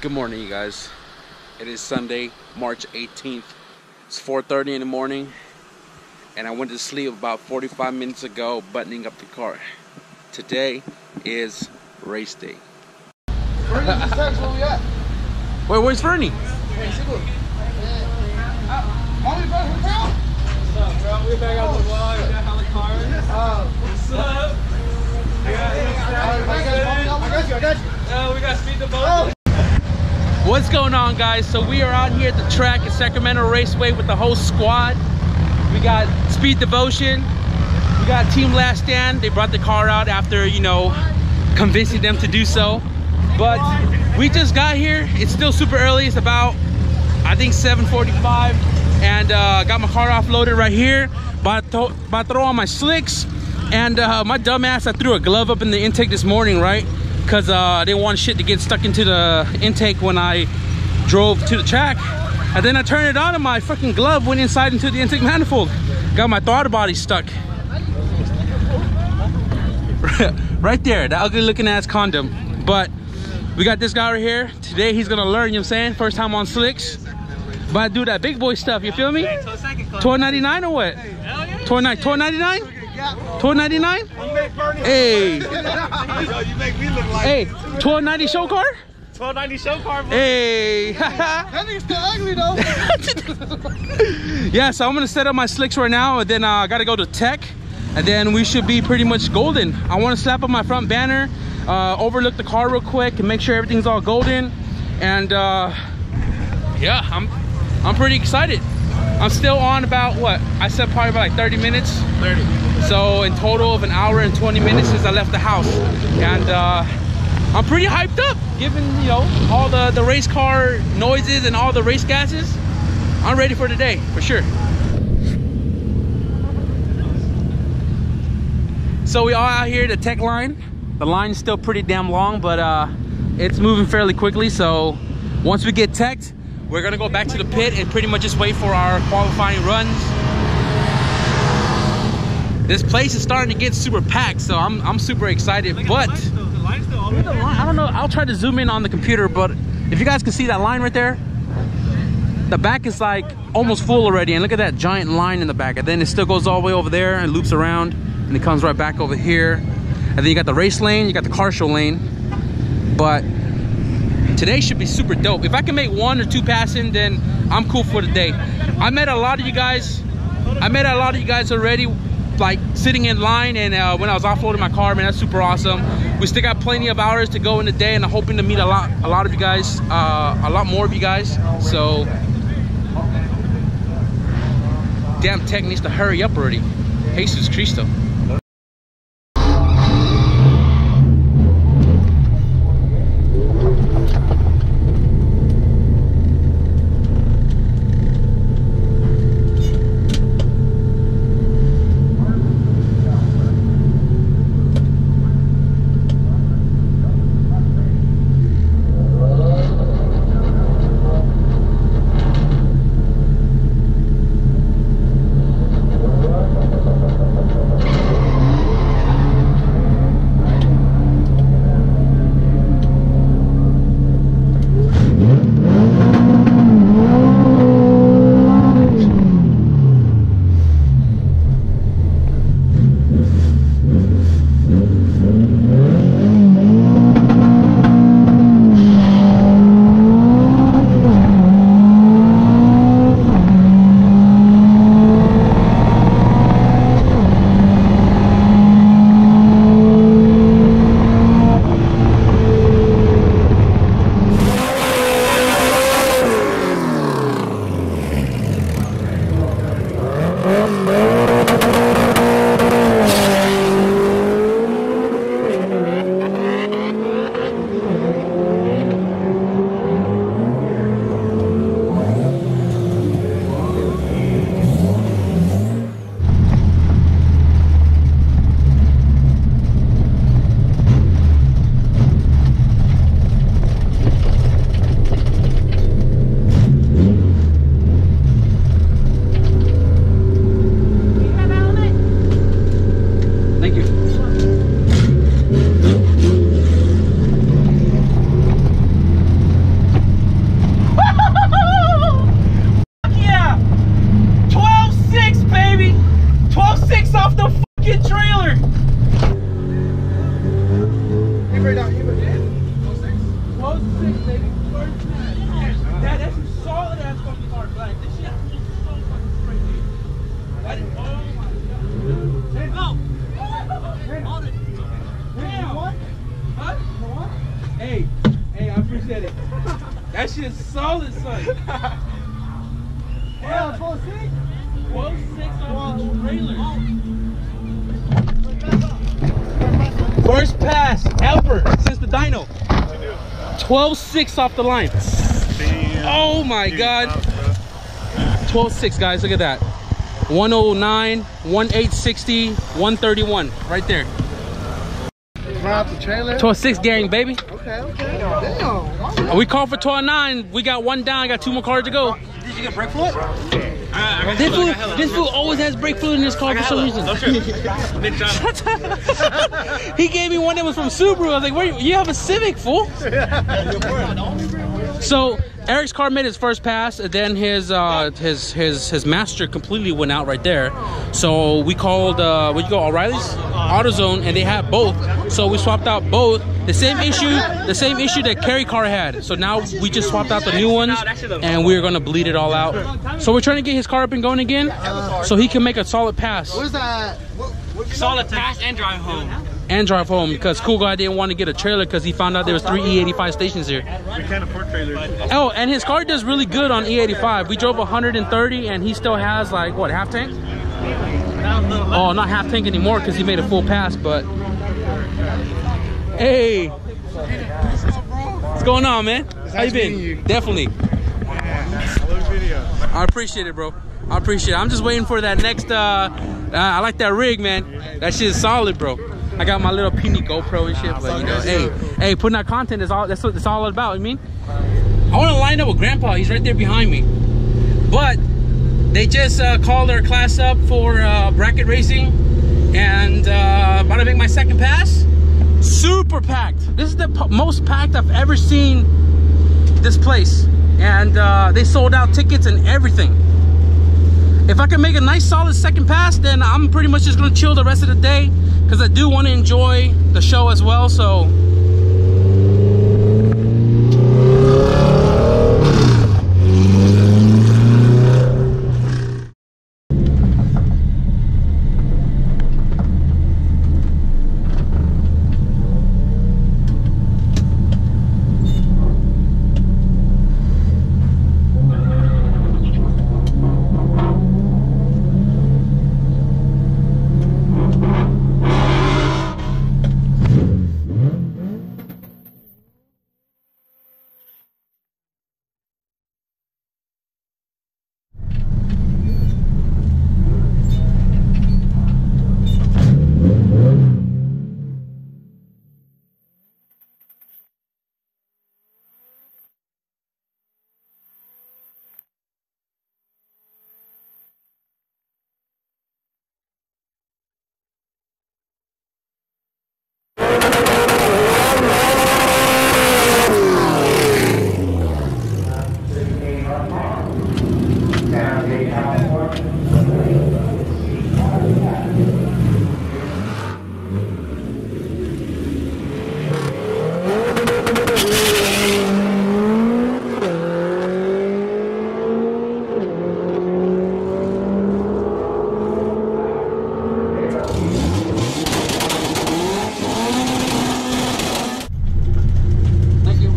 Good morning, you guys. It is Sunday, March 18th. It's 4.30 in the morning, and I went to sleep about 45 minutes ago buttoning up the car. Today is race day. Where we at? Wait, where's Fernie? Hey, see, look. Mommy, bro, hotel? What's up, bro? We back out the vlog. We got Holly Carnes. Uh, What's up? I got, I got you, I got you, I got you. uh, we got Speed Devotion. What's going on, guys? So we are out here at the track at Sacramento Raceway with the whole squad. We got Speed Devotion. We got Team Last Stand. They brought the car out after, you know, convincing them to do so. But we just got here. It's still super early. It's about, I think, 7:45, and uh, got my car offloaded right here. About to, about throw on my slicks, and uh, my dumbass, I threw a glove up in the intake this morning, right? Because uh, I didn't want shit to get stuck into the intake when I drove to the track. And then I turned it on, and my fucking glove went inside into the intake manifold. Got my throttle body stuck. right there, the ugly looking ass condom. But we got this guy right here. Today he's gonna learn, you know what I'm saying? First time on slicks. But I do that big boy stuff, you feel me? So a second club. Tour 99 or what? Hell yeah. Tour 9, Tour 99? Tour 99? Hey, Yo, you make me look like hey, Tour 90 show car? 1290 show car. bro. Hey. That nigga's still ugly, though. yeah, so I'm gonna set up my slicks right now, and then uh, I gotta go to tech, and then we should be pretty much golden. I want to slap up my front banner, uh, overlook the car real quick, and make sure everything's all golden. And uh, yeah, I'm I'm pretty excited. I'm still on about what I said, probably about like 30 minutes. 30. So in total of an hour and 20 minutes since I left the house, and uh, I'm pretty hyped up, given you know all the the race car noises and all the race gases. I'm ready for today, for sure. So we are out here at the tech line. The line's still pretty damn long, but uh, it's moving fairly quickly. So once we get teched, we're gonna go back to the pit and pretty much just wait for our qualifying runs. This place is starting to get super packed, so I'm, I'm super excited. Look But the line's the line's still all the way the there. line, I don't know. I'll try to zoom in on the computer, but if you guys can see that line right there, the back is like almost full already. And look at that giant line in the back. And then it still goes all the way over there and loops around, and it comes right back over here. And then you got the race lane, you got the car show lane. But today should be super dope. If I can make one or two passing, then I'm cool for the day. I met a lot of you guys. I met a lot of you guys already, like sitting in line, and uh, when I was offloading my car, man, that's super awesome. We still got plenty of hours to go in the day, and I'm hoping to meet a lot, a lot of you guys, uh, a lot more of you guys. So, damn tech needs to hurry up already. Jesus Cristo. First pass ever since the dyno. 12 6 off the line. Oh my god. 12 6, guys. Look at that. 109, 1860, 131. Right there. Run the trailer. 12 6 gang, baby. Okay, okay. Damn. We called for 12 9. We got one down. Got two more cars to go. Did you get brake fluid? This fool, this fool always has brake fluid in his car for some reason. he gave me one that was from Subaru. I was like, "Where you, you have a Civic, fool?" so Eric's car made his first pass, and then his uh, his his his master completely went out right there. So we called uh, what you go O'Reilly's AutoZone, and they had both. So we swapped out both. The same issue, the same issue that Kerry car had. So now we just swapped out the new ones, and we're gonna bleed it all out. So we're trying to get his car up and going again, so he can make a solid pass. What is that? What, what Solid pass and drive home. And drive home because cool guy didn't want to get a trailer because he found out there was three E85 stations here. We can't afford trailers. Oh, and his car does really good on E85. We drove 130 and he still has like what half tank? Oh, not half tank anymore because he made a full pass. But hey, what's going on, man? How you been? Definitely. I appreciate it, bro. I appreciate it. I'm just waiting for that next. uh, uh I like that rig, man. That shit is solid, bro. I got my little Pini GoPro and shit, but you know, hey, hey, putting out content is all. That's what it's all about. I mean, I want to line up with Grandpa. He's right there behind me. But they just uh, called their class up for uh, bracket racing, and uh, about to make my second pass. Super packed. This is the most packed I've ever seen this place, and uh, they sold out tickets and everything. If I can make a nice solid second pass, then I'm pretty much just gonna chill the rest of the day because I do want to enjoy the show as well. So Thank you.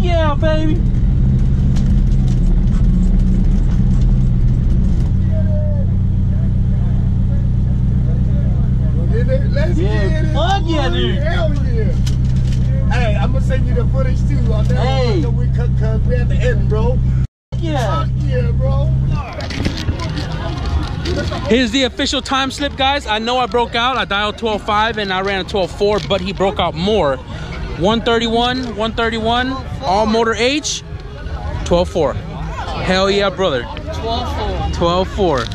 Yeah, baby. Let's Yeah, get it. fuck yeah, dude. Hell yeah. Hey, I'm gonna send you the footage too on that Hey. one. We cut, cause we at the end, bro. Yeah. Fuck yeah, bro. Here's the official time slip, guys. I know I broke out. I dialed 12.5 and I ran a 12.4, but he broke out more. 131, 131, all motor H, 12.4. Hell yeah, brother. 12.4.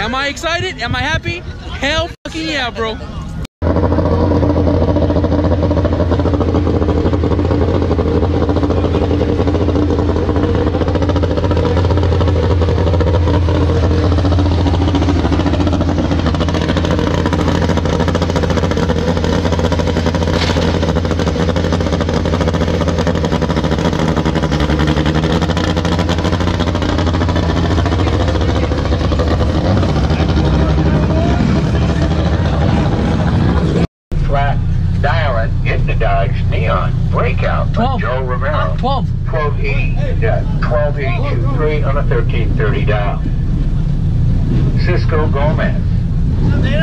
Am I excited? Am I happy? Hell fucking yeah, bro. Romero. 12. 1280, yeah, 1283 on a 1330 dial. Cisco Gomez.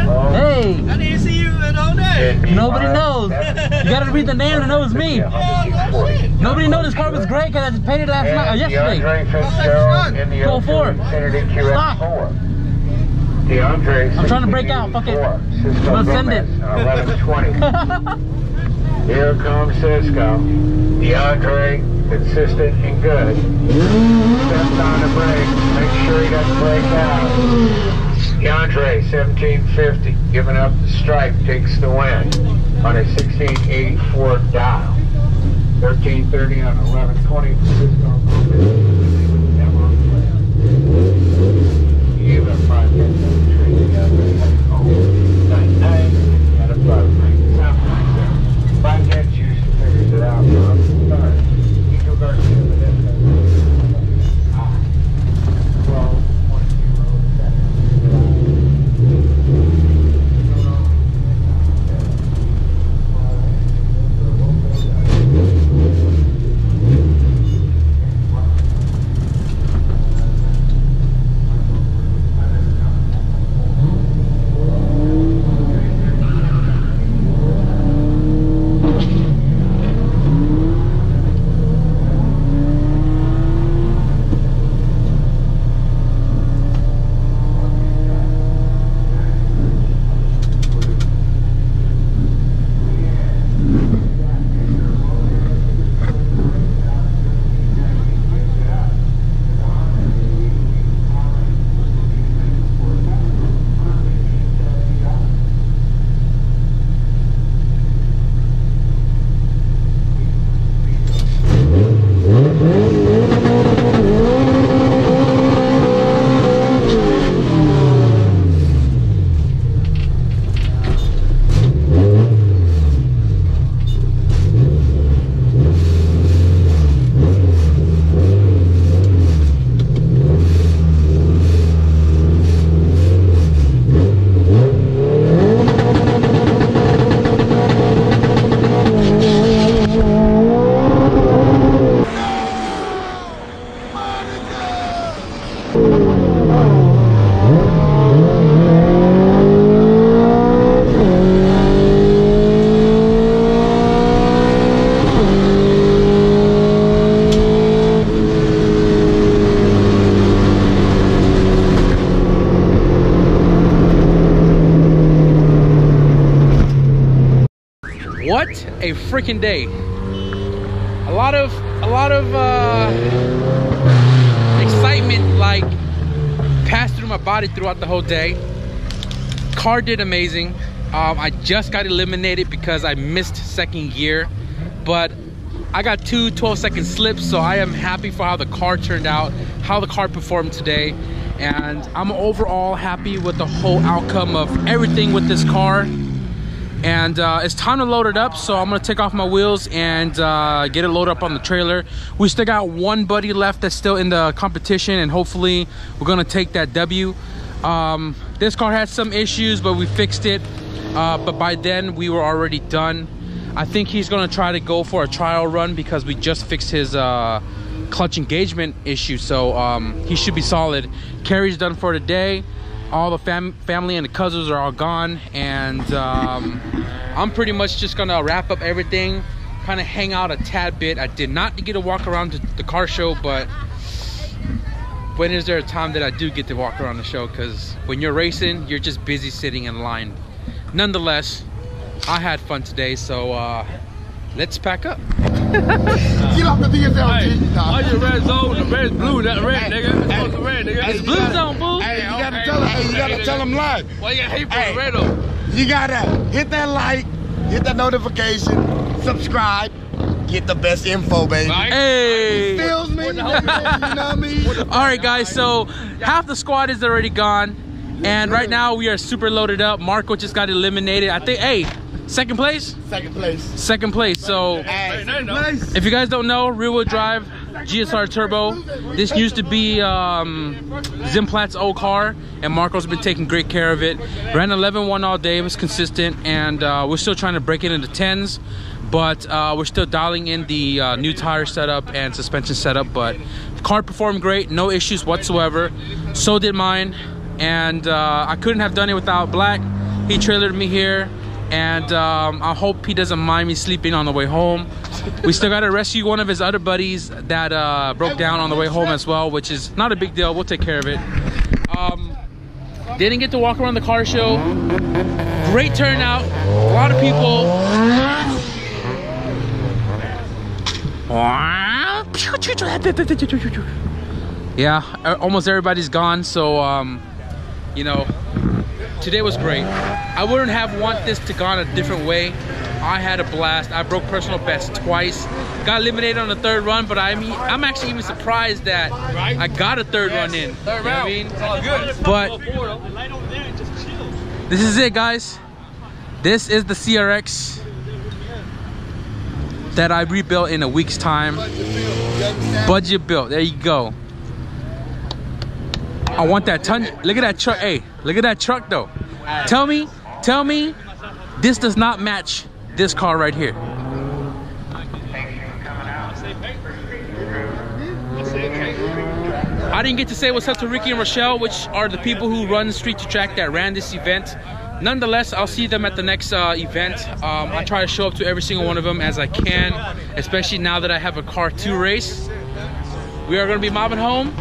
Oh, Hey, I didn't see you in all day. nobody knows. You gotta read the name to know it's me. 140. Nobody knows this car was great because I just painted it last night, uh, And yesterday. DeAndre Fitzgerald in the Go for 02 it. Infiniti Stop. QX4. DeAndre I'm trying to break out, fuck it. Cisco I'm gonna send Gomez, it. 1120. Here comes Cisco. DeAndre, consistent and good. Steps on the brake. Make sure he doesn't break out. DeAndre, 1750, giving up the stripe, takes the win on a 1684 dial. 1330 on 1120 for What a freaking day. A lot of a lot of uh excitement like passed through my body throughout the whole day. Car did amazing. Um, I just got eliminated because I missed second gear, but I got two 12 second slips, so I am happy for how the car turned out, how the car performed today, and I'm overall happy with the whole outcome of everything with this car and uh, it's time to load it up so i'm gonna take off my wheels and uh, get it loaded up on the trailer. We still got one buddy left that's still in the competition and hopefully we're gonna take that w. Um, this car had some issues but we fixed it. Uh, but by then we were already done. I think he's gonna try to go for a trial run because we just fixed his uh, clutch engagement issue so um, he should be solid. Carry's done for today all the fam family and the cousins are all gone and um, i'm pretty much just gonna wrap up everything kind of hang out a tad bit. I did not get to walk around to the car show but when is there a time that i do get to walk around the show? Because when you're racing you're just busy sitting in line. Nonetheless i had fun today so uh, let's pack up Get off the DSL, Hey, G. Nah. all your red zone, the red blue, that red, nigga. It's supposed to red, nigga. it's blue zone boo Hey, you gotta okay. tell them. Hey, you gotta Hey, tell them live. Why you got hate for Hey. the red though? You gotta hit that like, hit that notification, subscribe, get the best info, baby. Right? hey Feels me, you know what I mean? all right guys so half the squad is already gone and right now we are super loaded up marco just got eliminated i think hey second place Second place. second place so Hey, no, no. place. if you guys don't know rear wheel drive gsr turbo this used to be um zimplat's old car and marco's been taking great care of it ran 11 1 all day it was consistent and uh, we're still trying to break it into 10s but uh, we're still dialing in the uh, new tire setup and suspension setup. But the car performed great, no issues whatsoever. So did mine, and uh, I couldn't have done it without Black. He trailered me here, and um, I hope he doesn't mind me sleeping on the way home. We still got to rescue one of his other buddies that uh, broke down on the way home as well, which is not a big deal. We'll take care of it. Um, didn't get to walk around the car show. Great turnout. A lot of people. Yeah, almost everybody's gone. So, um, you know, today was great. I wouldn't have want this to gone a different way. I had a blast. I broke personal best twice. Got eliminated on the third run, but I mean, I'm actually even surprised that I got a third run in. Third know I mean? It's all good. But this is it, guys. This is the CRX that I rebuilt in a week's time. Budget built. There you go. I want that ton. Look at that truck. Hey, look at that truck though. Tell me, tell me, this does not match this car right here. I didn't get to say what's up to Ricky and Rochelle, which are the people who run Street to Track that ran this event. Nonetheless, I'll see them at the next uh, event. Um, I try to show up to every single one of them as I can, especially now that I have a car to race. We are gonna be mobbing home.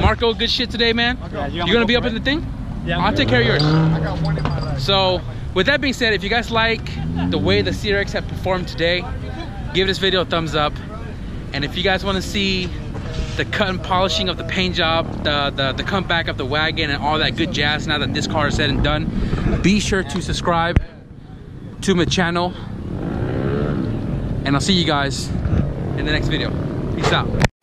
Marco, good shit today, man. You gonna be up in the thing? Yeah, I'll take care of yours. So, with that being said, if you guys like the way the CRX have performed today, give this video a thumbs up. And if you guys want to see the cut and polishing of the paint job, the, the, the comeback of the wagon and all that good jazz now that this car is said and done, be sure to subscribe to my channel. And I'll see you guys in the next video. Peace out.